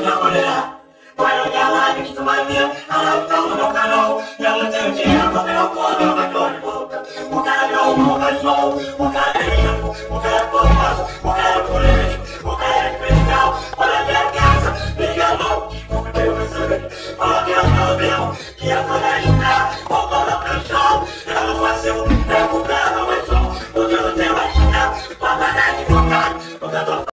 minha mulher. Vai olhar lá que tu vai ver, ela tá no meu canal. Eu não tenho dinheiro pra pegar o pano, mas tô de boca. O cara é meu irmão, mais novo O cara é rico, o cara é poderoso, o cara é político, o cara é especial Olha a minha casa, me enganou. Eu não preciso, olha que eu não que eu tô